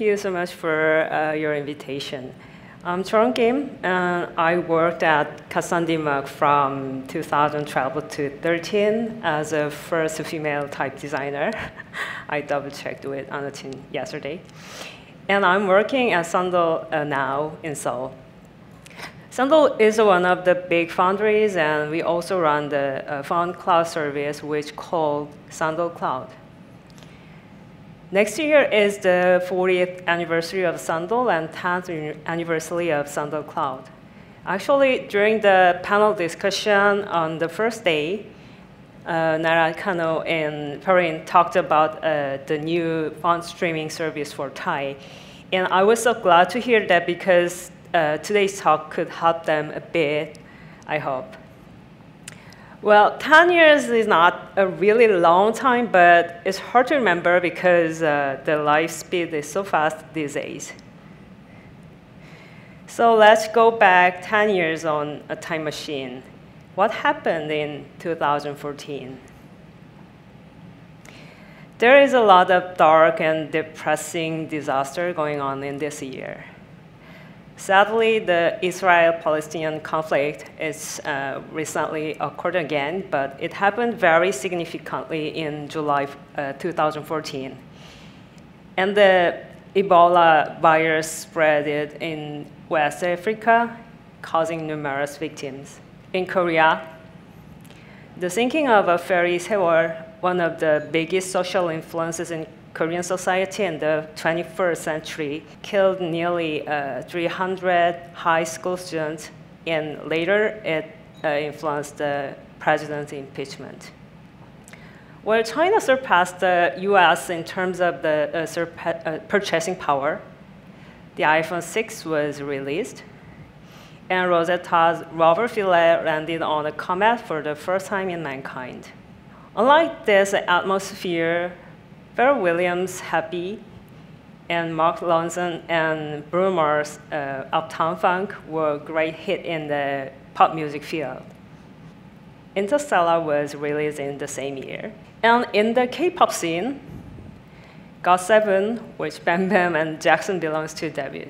Thank you so much for uh, your invitation. I'm Chorong Kim, and I worked at Cadson from 2012 to 13 as a first female type designer. I double checked with Anuthin yesterday. And I'm working at Sandoll uh, now in Seoul. Sandoll is one of the big foundries, and we also run the uh, Font Cloud service, which called Sandoll Cloud. Next year is the 40th anniversary of Sandoll and 10th anniversary of Sandoll Cloud. Actually, during the panel discussion on the first day, uh, Nara Kano and Perrin talked about uh, the new font streaming service for Thai. And I was so glad to hear that because uh, today's talk could help them a bit, I hope. Well, 10 years is not a really long time, but it's hard to remember because uh, the life speed is so fast these days. So let's go back 10 years on a time machine. What happened in 2014? There is a lot of dark and depressing disaster going on in this year. Sadly, the Israel-Palestinian conflict is uh, recently occurred again, but it happened very significantly in July uh, 2014. And the Ebola virus spread in West Africa, causing numerous victims. In Korea, the sinking of a ferry Sewol, one of the biggest social influences in Korean society in the 21st century killed nearly uh, 300 high school students, and later it uh, influenced the president's impeachment. While China surpassed the US in terms of the uh, uh, purchasing power, the iPhone 6 was released, and Rosetta's rover Philae landed on a comet for the first time in mankind. Unlike this atmosphere Pharrell Williams' Happy and Mark Ronson and Bruno Mars' uh, Uptown Funk were great hit in the pop music field. Interstellar was released in the same year. And in the K-pop scene, GOT7, which Bam Bam and Jackson belongs to, debut.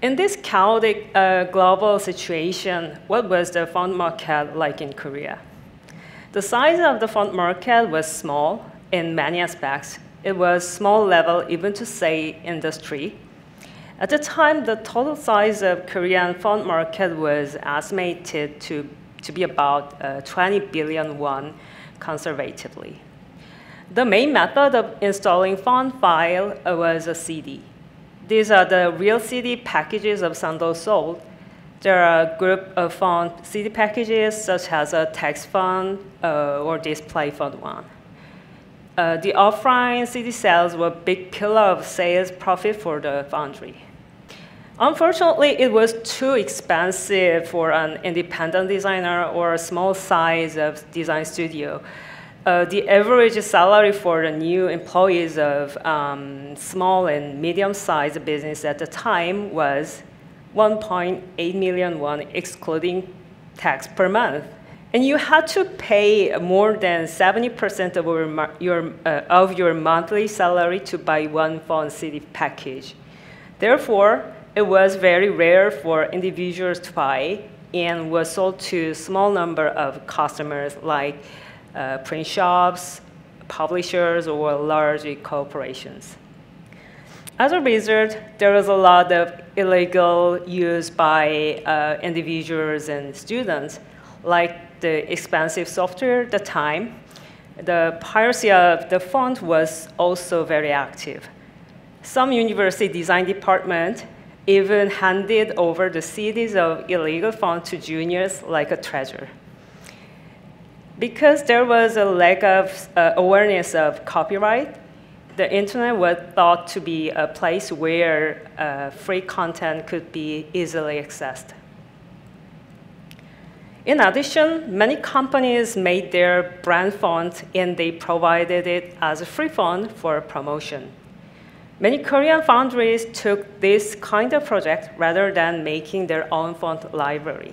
In this chaotic uh, global situation, what was the font market like in Korea? The size of the font market was small, in many aspects. It was small level, even to say industry. At the time, the total size of Korean font market was estimated to, to be about uh, 20 billion won conservatively. The main method of installing font file was a CD. These are the real CD packages of Sandoll sold. There are a group of font CD packages such as a text font uh, or display font one. Uh, the offline CD sales were a big pillar of sales profit for the foundry. Unfortunately, it was too expensive for an independent designer or a small size of design studio. Uh, the average salary for the new employees of um, small and medium-sized business at the time was 1.8 million won, excluding tax per month. And you had to pay more than 70% of your, uh, of your monthly salary to buy one font CD package. Therefore, it was very rare for individuals to buy and was sold to a small number of customers like uh, print shops, publishers, or large corporations. As a result, there was a lot of illegal use by uh, individuals and students, like the expensive software at the time, the piracy of the font was also very active. Some university design department even handed over the CDs of illegal font to juniors like a treasure. Because there was a lack of uh, awareness of copyright, the internet was thought to be a place where uh, free content could be easily accessed. In addition, many companies made their brand font and they provided it as a free font for promotion. Many Korean foundries took this kind of project rather than making their own font library.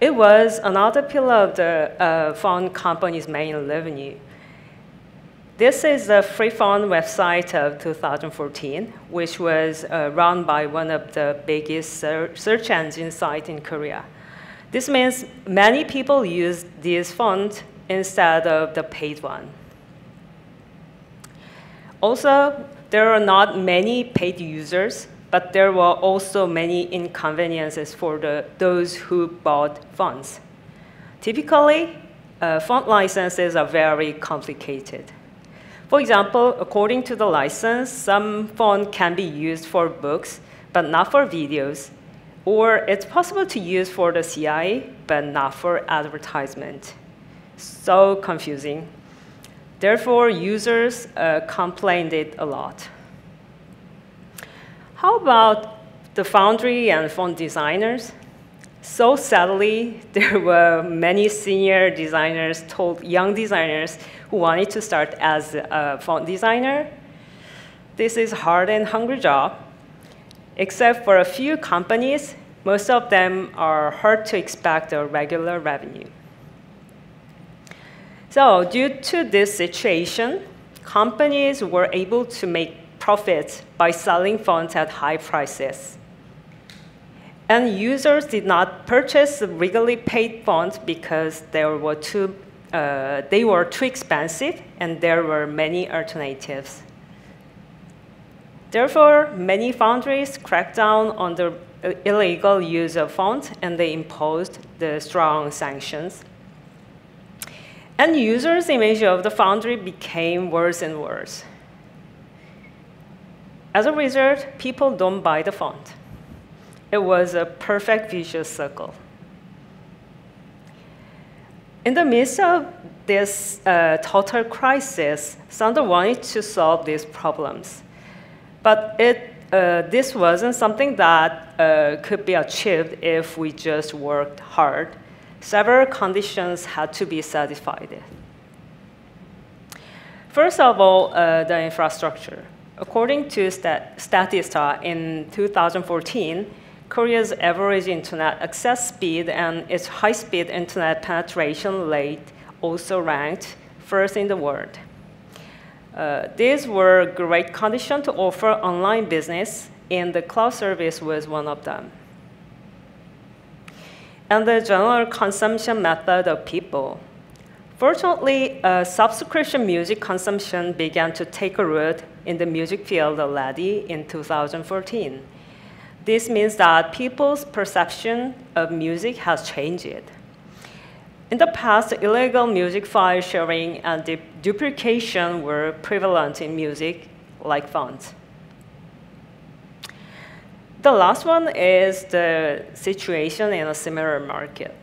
It was another pillar of the uh, font company's main revenue. this is the free font website of 2014, which was uh, run by one of the biggest search engine sites in Korea. This means many people use this font instead of the paid one. Also, there are not many paid users, but there were also many inconveniences for the, those who bought fonts. Typically, uh, font licenses are very complicated. For example, according to the license, some font can be used for books, but not for videos, or it's possible to use for the CI, but not for advertisement. So confusing. Therefore, users uh, complained it a lot. How about the foundry and font designers? So sadly, there were many senior designers told young designers who wanted to start as a font designer, this is hard and hungry job. Except for a few companies, most of them are hard to expect a regular revenue. So due to this situation, companies were able to make profits by selling fonts at high prices. And users did not purchase regularly paid fonts because they were too, uh, they were too expensive and there were many alternatives. Therefore, many foundries cracked down on the illegal use of fonts and they imposed the strong sanctions. And users' image of the foundry became worse and worse. As a result, people don't buy the font. It was a perfect vicious circle. In the midst of this uh, total crisis, Sandoll wanted to solve these problems. But it, uh, this wasn't something that uh, could be achieved if we just worked hard several conditions had to be satisfied. First of all, uh, the infrastructure. According to Stat Statista in 2014, Korea's average internet access speed and its high-speed internet penetration rate also ranked first in the world. Uh, these were great conditions to offer online business, and the cloud service was one of them and the general consumption method of people. Fortunately, uh, subscription music consumption began to take a root in the music field already in 2014. This means that people's perception of music has changed. In the past, illegal music file sharing and duplication were prevalent in music, like fonts. The last one is the situation in a similar market.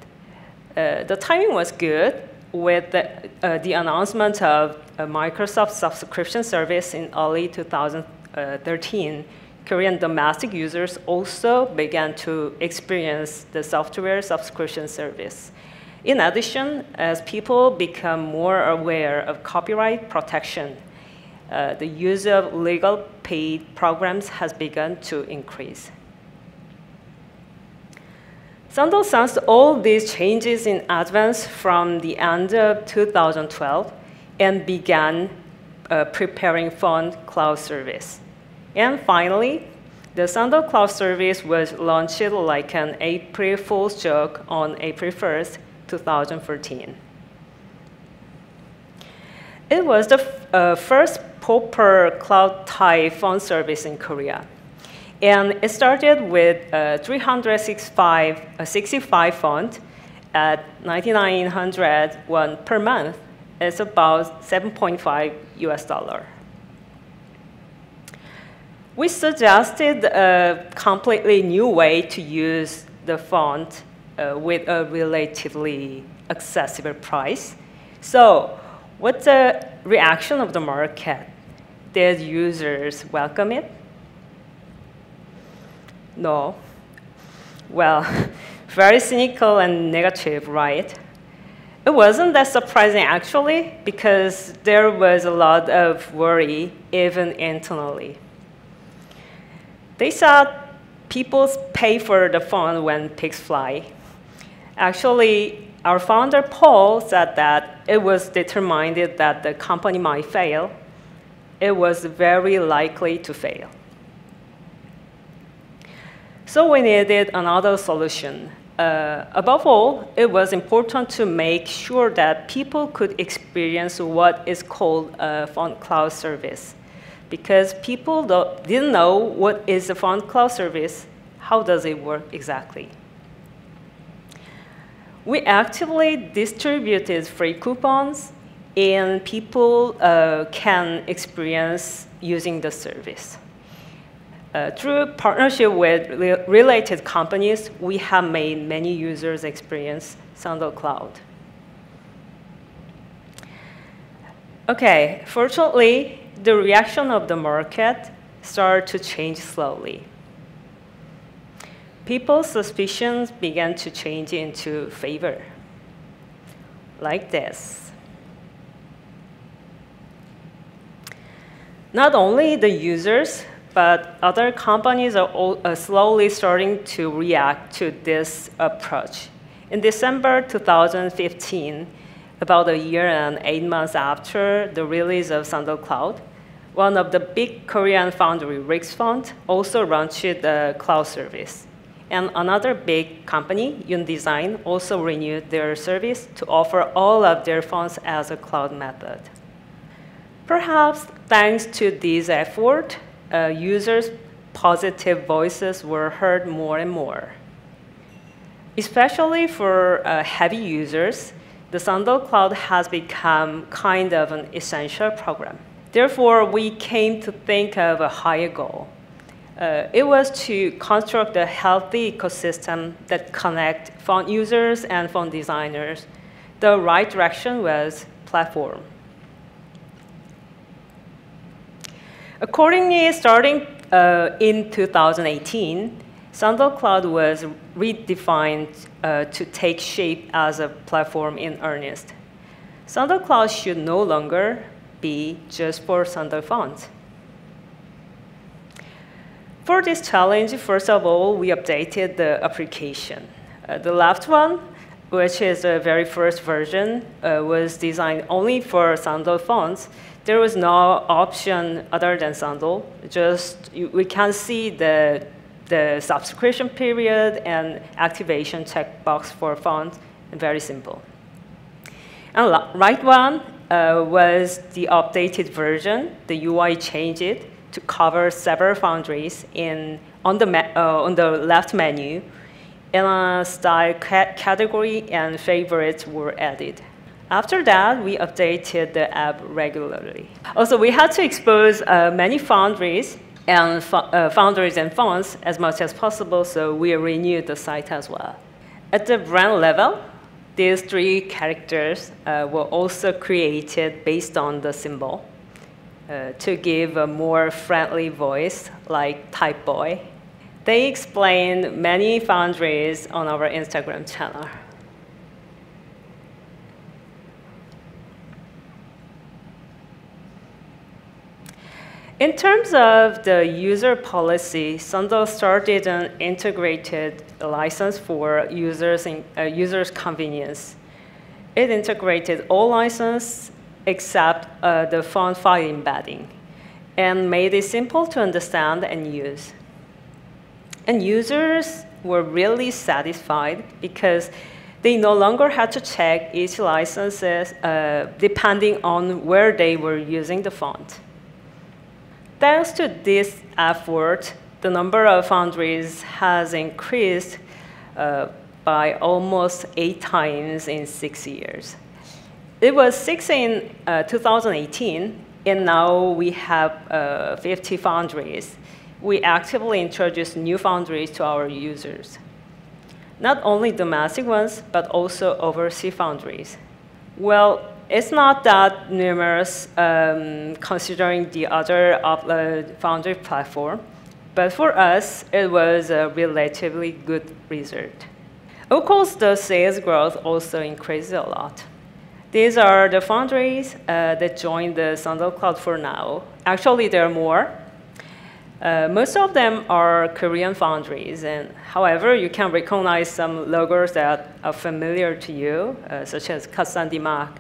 Uh, the timing was good with the, uh, the announcement of Microsoft subscription service in early 2013. Korean domestic users also began to experience the software subscription service. In addition, as people become more aware of copyright protection, uh, the use of legal paid programs has begun to increase. Sandoll sensed all these changes in advance from the end of 2012 and began uh, preparing font cloud service. And finally, the Sandoll cloud service was launched like an April Fool's joke on April 1st, 2014. It was the uh, first proper cloud type font service in Korea. And it started with uh, 365 uh, 65 font at 9,900 won per month. It's about 7.5 US dollar. We suggested a completely new way to use the font uh, with a relatively accessible price. So what's the reaction of the market? Did users welcome it? No. Well, very cynical and negative, right? It wasn't that surprising actually, because there was a lot of worry even internally. They thought people pay for the phone when pigs fly. Actually, our founder, Paul, said that it was determined that the company might fail. It was very likely to fail. So we needed another solution. Uh, above all, it was important to make sure that people could experience what is called a font cloud service. Because people didn't know what is a font cloud service, how does it work exactly? We actively distributed free coupons, and people uh, can experience using the service. Uh, through partnership with re related companies, we have made many users experience Sandoll Cloud. Okay, fortunately, the reaction of the market started to change slowly people's suspicions began to change into favor, like this. Not only the users, but other companies are slowly starting to react to this approach. In December 2015, about a year and eight months after the release of Sandoll Cloud, one of the big Korean foundry, RIXFont, also launched the cloud service. And another big company, Yoon Design, also renewed their service to offer all of their fonts as a cloud method. Perhaps thanks to this effort, uh, users' positive voices were heard more and more. Especially for uh, heavy users, the Sandoll Cloud has become kind of an essential program. Therefore, we came to think of a higher goal uh, it was to construct a healthy ecosystem that connect font users and font designers. The right direction was platform. Accordingly, starting uh, in 2018, Sandoll Cloud was redefined uh, to take shape as a platform in earnest. Sandoll Cloud should no longer be just for Sandoll fonts. For this challenge, first of all, we updated the application. Uh, the left one, which is the very first version, uh, was designed only for Sandoll fonts. There was no option other than Sandoll. Just you, we can see the the subscription period and activation checkbox for fonts, very simple. And right one uh, was the updated version. The UI changed to cover several foundries in, on, the, uh, on the left menu, a style ca category and favorites were added. After that, we updated the app regularly. Also, we had to expose uh, many foundries and uh, foundries and fonts as much as possible, so we renewed the site as well. At the brand level, these three characters uh, were also created based on the symbol uh, to give a more friendly voice like Type Boy. They explain many foundries on our Instagram channel. In terms of the user policy, Sandoll started an integrated license for users, in, uh, users' convenience. It integrated all license except uh, the font file embedding and made it simple to understand and use. And users were really satisfied because they no longer had to check each licenses uh, depending on where they were using the font. Thanks to this effort, the number of foundries has increased uh, by almost eight times in six years. It was six in uh, 2018, and now we have uh, 50 foundries. We actively introduce new foundries to our users. Not only domestic ones, but also overseas foundries. Well, it's not that numerous um, considering the other foundry platform, but for us, it was a relatively good result. Of course, the sales growth also increased a lot. These are the foundries uh, that joined the Sandoll Cloud for now. Actually, there are more. Uh, most of them are Korean foundries, and however, you can recognize some logos that are familiar to you, uh, such as Cadson Demak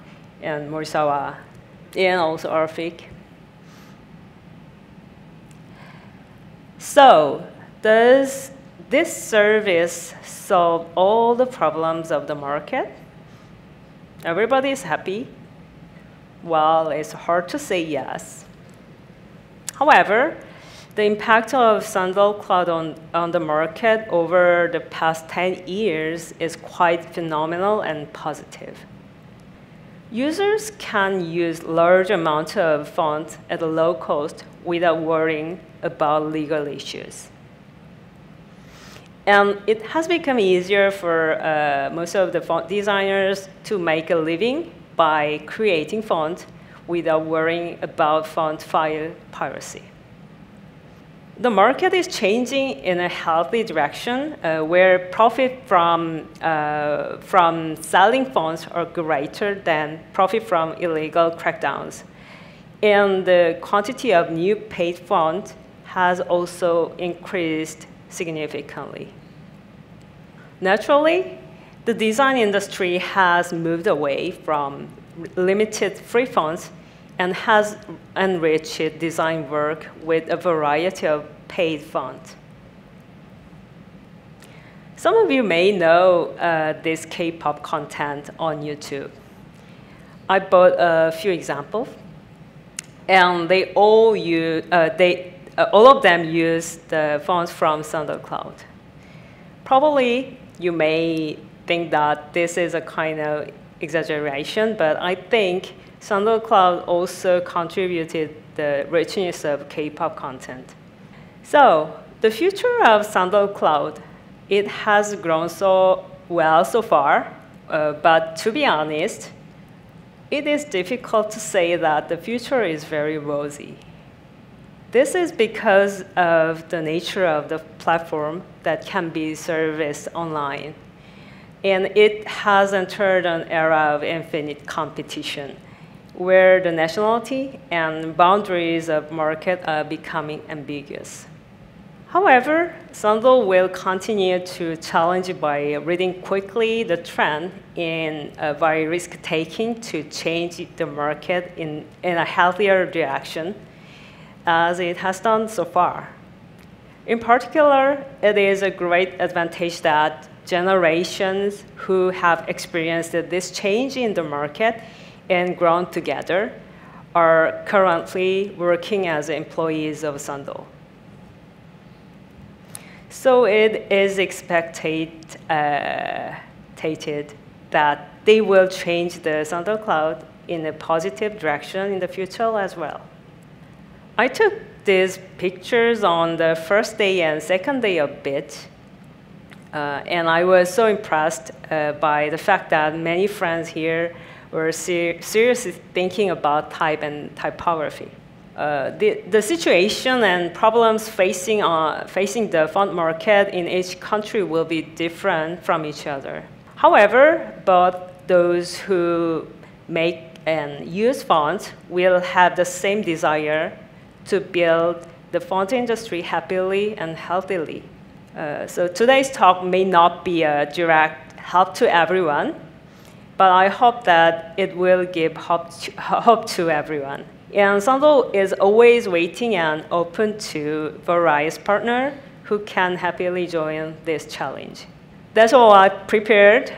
and Morisawa, and also Arphic. So, does this service solve all the problems of the market? Everybody is happy? Well, it's hard to say yes. However, the impact of Sandoll Cloud on, on the market over the past 10 years is quite phenomenal and positive. Users can use large amounts of funds at a low cost without worrying about legal issues. And it has become easier for uh, most of the font designers to make a living by creating fonts without worrying about font file piracy the market is changing in a healthy direction uh, where profit from, uh, from selling fonts are greater than profit from illegal crackdowns. And the quantity of new paid fonts has also increased significantly. Naturally, the design industry has moved away from limited free fonts and has enriched design work with a variety of paid fonts. Some of you may know uh, this K-pop content on YouTube. I bought a few examples, and they all use, uh, they, uh, all of them use the fonts from SandollCloud. Probably you may think that this is a kind of exaggeration, but I think SandollCloud also contributed the richness of K-pop content. So the future of SandollCloud, it has grown so well so far, uh, but to be honest, it is difficult to say that the future is very rosy. This is because of the nature of the platform that can be serviced online. And it has entered an era of infinite competition where the nationality and boundaries of market are becoming ambiguous. However, Sandoll will continue to challenge by reading quickly the trend in uh, by risk-taking to change the market in, in a healthier direction, as it has done so far. In particular, it is a great advantage that generations who have experienced this change in the market and grown together are currently working as employees of Sandoll. So it is expected uh, that they will change the Sandoll Cloud in a positive direction in the future as well. I took these pictures on the first day and second day of BIT, uh, and I was so impressed uh, by the fact that many friends here were ser seriously thinking about type and typography. Uh, the, the situation and problems facing, uh, facing the font market in each country will be different from each other. However, both those who make and use fonts will have the same desire to build the font industry happily and healthily. Uh, so today's talk may not be a direct help to everyone, but I hope that it will give hope to, hope to everyone. And Sandoll is always waiting and open to various partners who can happily join this challenge. That's all I prepared.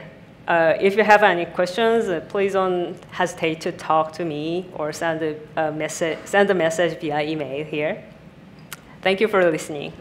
Uh, if you have any questions, uh, please don't hesitate to talk to me or send a, a, message, send a message via email here. Thank you for listening.